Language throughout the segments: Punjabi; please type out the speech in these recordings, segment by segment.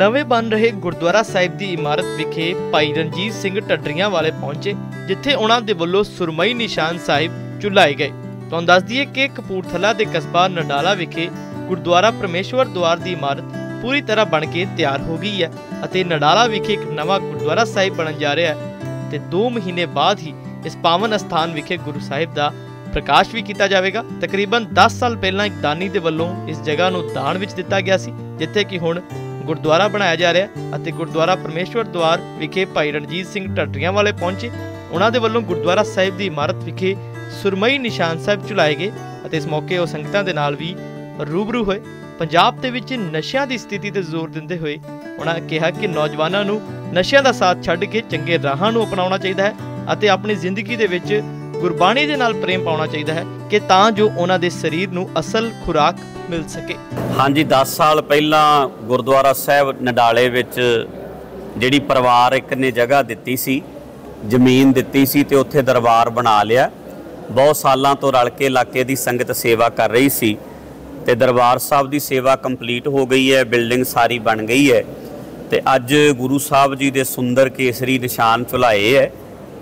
ਨਵੇਂ ਬਣ ਰਹੇ ਗੁਰਦੁਆਰਾ ਸਾਹਿਬ ਦੀ ਇਮਾਰਤ ਵਿਖੇ ਭਾਈ ਰਣਜੀਤ ਸਿੰਘ ਢੱਡਰੀਆਂ ਵਾਲੇ ਪਹੁੰਚੇ, ਜਿੱਥੇ ਉਹਨਾਂ ਦੇ ਵੱਲੋਂ ਸੁਰਮਈ ਨਿਸ਼ਾਨ ਸਾਹਿਬ ਚੁਲਾਏ ਗਏ। ਤੁਹਾਨੂੰ ਦੱਸ ਦਈਏ ਕਿ ਕਪੂਰਥਲਾ ਦੇ ਕਸਬਾ ਨਡਾਲਾ ਵਿਖੇ ਗੁਰਦੁਆਰਾ ਪਰਮੇਸ਼ਵਰ ਦੁਆਰ ਦੀ ਇਮਾਰਤ ਪੂਰੀ ਤਰ੍ਹਾਂ ਬਣ ਕੇ ਤਿਆਰ ਹੋ ਗਈ ਹੈ ਅਤੇ ਨਡਾਲਾ ਵਿਖੇ ਇੱਕ ਨਵਾਂ ਗੁਰਦੁਆਰਾ ਸਾਹਿਬ ਬਣਨ ਜਾ ਰਿਹਾ ਹੈ ਤੇ 2 ਮਹੀਨੇ ਬਾਅਦ ਹੀ ਇਸ ਪਾਵਨ ਅਸਥਾਨ ਵਿਖੇ ਗੁਰੂ ਸਾਹਿਬ ਦਾ ਪ੍ਰਕਾਸ਼ ਵੀ ਕੀਤਾ ਜਾਵੇਗਾ। ਤਕਰੀਬਨ 10 ਸਾਲ ਪਹਿਲਾਂ ਇੱਕ ਦਾਨੀ ਦੇ ਵੱਲੋਂ ਇਸ ਜਗ੍ਹਾ ਨੂੰ ਦਾਨ ਵਿੱਚ ਦਿੱਤਾ ਗਿਆ ਸੀ, ਜਿੱਥੇ ਕਿ ਹੁਣ ਗੁਰਦੁਆਰਾ ਬਣਾਇਆ ਜਾ ਰਿਹਾ ਅਤੇ ਗੁਰਦੁਆਰਾ ਪਰਮੇਸ਼ਵਰ ਦੁਆਰ ਵਿਖੇ ਭਾਈ ਰਣਜੀਤ ਸਿੰਘ ਢੱਡਰੀਆਂ ਵਾਲੇ ਪਹੁੰਚੇ। ਉਹਨਾਂ ਦੇ ਵੱਲੋਂ ਗੁਰਦੁਆਰਾ ਸਾਹਿਬ ਦੀ ਇਮਾਰਤ ਵਿਖੇ ਸੁਰਮਈ ਨਿਸ਼ਾਨ ਸਾਹਿਬ ਚੁਲਾਏ ਗਏ ਅਤੇ ਇਸ ਮੌਕੇ ਉਹ ਸੰਗਤਾਂ ਦੇ ਨਾਲ ਵੀ ਰੂਬਰੂ ਹੋਏ। ਪੰਜਾਬ ਦੇ ਵਿੱਚ ਨਸ਼ਿਆਂ ਦੀ ਸਥਿਤੀ ਤੇ ਜ਼ੋਰ ਦਿੰਦੇ ਹੋਏ ਉਹਨਾਂ ਕਿਹਾ ਕਿ ਨੌਜਵਾਨਾਂ ਨੂੰ ਨਸ਼ਿਆਂ ਦਾ ਸਾਥ ਛੱਡ ਕੇ ਚੰਗੇ ਰਾਹਾਂ ਨੂੰ ਅਪਣਾਉਣਾ ਚਾਹੀਦਾ ਹੈ ਅਤੇ ਆਪਣੀ ਜ਼ਿੰਦਗੀ ਦੇ ਵਿੱਚ ਗੁਰਬਾਣੀ ਦੇ ਨਾਲ ਪ੍ਰੇਮ ਪਾਉਣਾ ਚਾਹੀਦਾ ਹੈ ਕਿ ਤਾਂ ਜੋ ਉਹਨਾਂ ਦੇ ਸਰੀਰ ਨੂੰ ਅਸਲ ਖੁਰਾਕ ਮਿਲ ਸਕੇ। ਹਾਂਜੀ 10 ਸਾਲ ਪਹਿਲਾਂ ਗੁਰਦੁਆਰਾ ਸਾਹਿਬ ਨਡਾਲੇ ਵਿੱਚ ਜਿਹੜੀ ਪਰਿਵਾਰ ਇੱਕ ਨੇ ਜਗ੍ਹਾ ਦਿੱਤੀ ਸੀ, ਜ਼ਮੀਨ ਦਿੱਤੀ ਸੀ ਤੇ ਉੱਥੇ ਦਰਬਾਰ ਬਣਾ ਲਿਆ। ਬਹੁਤ ਸਾਲਾਂ ਤੋਂ ਰਲ ਕੇ ਇਲਾਕੇ ਦੀ ਸੰਗਤ ਸੇਵਾ ਕਰ ਰਹੀ ਸੀ ਤੇ ਦਰਬਾਰ ਸਾਹਿਬ ਦੀ ਸੇਵਾ ਕੰਪਲੀਟ ਹੋ ਗਈ ਹੈ, ਬਿਲਡਿੰਗ ਸਾਰੀ ਬਣ ਗਈ ਹੈ ਤੇ ਅੱਜ ਗੁਰੂ ਸਾਹਿਬ ਜੀ ਦੇ ਸੁੰਦਰ ਕੇਸਰੀ ਨਿਸ਼ਾਨ ਚੁਲਾਏ ਹੈ।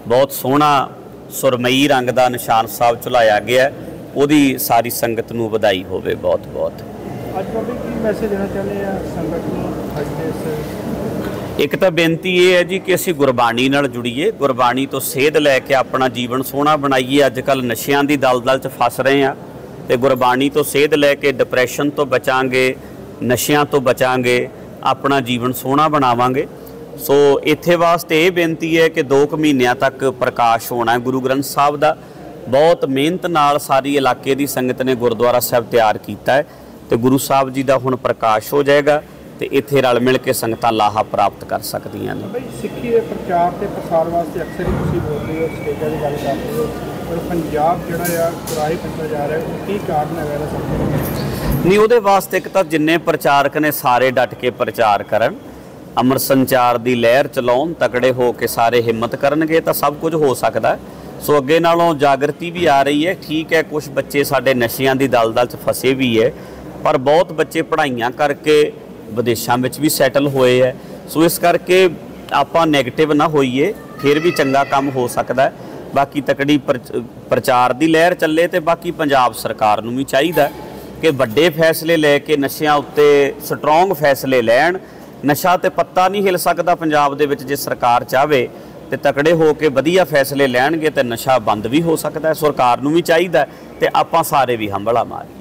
ਬਹੁਤ ਸੋਹਣਾ ਸੁਰਮਈ ਰੰਗ ਦਾ ਨਿਸ਼ਾਨ ਸਾਹਿਬ ਚੁਲਾਇਆ ਗਿਆ ਉਹਦੀ ਸਾਰੀ ਸੰਗਤ ਨੂੰ ਵਧਾਈ ਹੋਵੇ ਬਹੁਤ ਬਹੁਤ। ਅੱਜ ਬਾਬੇ ਕੀ ਮੈਸੇਜ ਦੇਣਾ ਚਾਹੁੰਦੇ ਆ ਸੰਗਤ ਨੂੰ ਅੱਜ ਦੇ ਇੱਕ ਤਾਂ ਬੇਨਤੀ ਇਹ ਹੈ ਜੀ ਕਿ ਅਸੀਂ ਗੁਰਬਾਣੀ ਨਾਲ ਜੁੜੀਏ। ਗੁਰਬਾਣੀ ਤੋਂ ਸੇਧ ਲੈ ਕੇ ਆਪਣਾ ਜੀਵਨ ਸੋਹਣਾ ਬਣਾਈਏ। ਅੱਜ ਕੱਲ ਨਸ਼ਿਆਂ ਦੀ ਦਲਦਲ 'ਚ ਫਸ ਰਹੇ ਆ ਤੇ ਗੁਰਬਾਣੀ ਤੋਂ ਸੇਧ ਲੈ ਕੇ ਡਿਪਰੈਸ਼ਨ ਤੋਂ ਬਚਾਂਗੇ ਨਸ਼ਿਆਂ ਤੋਂ ਬਚਾਂਗੇ ਆਪਣਾ ਜੀਵਨ ਸੋਹਣਾ ਬਣਾਵਾਂਗੇ। ਸੋ ਇੱਥੇ ਵਾਸਤੇ ਇਹ ਬੇਨਤੀ ਹੈ ਕਿ 2 ਕੁ ਮਹੀਨਿਆਂ ਤੱਕ ਪ੍ਰਕਾਸ਼ ਹੋਣਾ ਹੈ ਗੁਰੂ ਗ੍ਰੰਥ ਸਾਹਿਬ ਦਾ। ਬਹੁਤ ਮਿਹਨਤ ਨਾਲ ਸਾਰੀ ਇਲਾਕੇ ਦੀ ਸੰਗਤ ਨੇ ਗੁਰਦੁਆਰਾ ਸਾਹਿਬ ਤਿਆਰ ਕੀਤਾ ਹੈ ਤੇ ਗੁਰੂ ਸਾਹਿਬ ਜੀ ਦਾ ਹੁਣ ਪ੍ਰਕਾਸ਼ ਹੋ ਜਾਏਗਾ ਤੇ ਇੱਥੇ ਰਲ ਮਿਲ ਕੇ ਸੰਗਤਾਂ ਲਾਹਾ ਪ੍ਰਾਪਤ ਕਰ ਸਕਦੀਆਂ ਨੇ ਬਈ ਸਿੱਖੀ ਦੇ ਪ੍ਰਚਾਰ ਤੇ ਪ੍ਰਸਾਰ ਵਾਸਤੇ ਅਕਸਰ ਹੀ ਤੁਸੀਂ ਬੋਲਦੇ ਹੋ ਸਟੇਜਾਂ ਦੀ ਗੱਲ ਕਰਦੇ ਹੋ ਪਰ ਪੰਜਾਬ ਜਿਹੜਾ ਆ ਕੁਰਾਹੀ ਪੈਂਦਾ ਜਾ ਰਿਹਾ ਉਹ ਕੀ ਕਾਰਨ ਹੈਗਾ ਇਹਦਾ ਸਭ ਨਹੀਂ ਉਹਦੇ ਵਾਸਤੇ ਇੱਕ ਤਾਂ ਜਿੰਨੇ ਪ੍ਰਚਾਰਕ ਨੇ ਸਾਰੇ ਡਟ ਕੇ ਪ੍ਰਚਾਰ ਕਰਨ ਅਮਰ ਸੰਚਾਰ ਦੀ ਲਹਿਰ ਚਲਾਉਣ ਤਕੜੇ ਹੋ ਕੇ ਸਾਰੇ ਹਿੰਮਤ ਕਰਨਗੇ ਤਾਂ ਸਭ ਕੁਝ ਹੋ ਸਕਦਾ ਹੈ। ਸੋ ਅੱਗੇ ਨਾਲੋਂ ਜਾਗਰਤੀ ਵੀ ਆ ਰਹੀ ਹੈ। ਠੀਕ ਹੈ ਕੁਝ ਬੱਚੇ ਸਾਡੇ ਨਸ਼ਿਆਂ ਦੀ ਦਲਦਲ 'ਚ ਫਸੇ ਵੀ ਹੈ, ਪਰ ਬਹੁਤ ਬੱਚੇ ਪੜ੍ਹਾਈਆਂ ਕਰਕੇ ਵਿਦੇਸ਼ਾਂ ਵਿੱਚ ਵੀ ਸੈਟਲ ਹੋਏ ਹੈ। ਸੋ ਇਸ ਕਰਕੇ ਆਪਾਂ 네ਗੇਟਿਵ ਨਾ ਹੋਈਏ, ਫਿਰ ਵੀ ਚੰਗਾ ਕੰਮ ਹੋ ਸਕਦਾ ਹੈ। ਬਾਕੀ ਤਕੜੀ ਪ੍ਰਚ- ਪ੍ਰਚਾਰ ਦੀ ਲਹਿਰ ਚੱਲੇ ਤੇ ਬਾਕੀ ਪੰਜਾਬ ਸਰਕਾਰ ਨੂੰ ਵੀ ਚਾਹੀਦਾ ਕਿ ਵੱਡੇ ਫੈਸਲੇ ਲੈ ਕੇ ਨਸ਼ਿਆਂ ਉੱਤੇ ਸਟਰੋਂਗ ਫੈਸਲੇ ਲੈਣ। ਨਸ਼ਾ ਤੇ ਪੱਤਾ ਨਹੀਂ ਹਿਲ ਸਕਦਾ ਪੰਜਾਬ ਦੇ ਵਿੱਚ ਜੇ ਸਰਕਾਰ ਚਾਹਵੇ। ਤੇ ਤਕੜੇ ਹੋ ਕੇ ਵਧੀਆ ਫੈਸਲੇ ਲੈਣਗੇ ਤੇ ਨਸ਼ਾ ਬੰਦ ਵੀ ਹੋ ਸਕਦਾ ਹੈ, ਸਰਕਾਰ ਨੂੰ ਵੀ ਚਾਹੀਦਾ ਹੈ ਤੇ ਆਪਾਂ ਸਾਰੇ ਵੀ ਹੰਭਲਾ ਮਾਰੀਏ।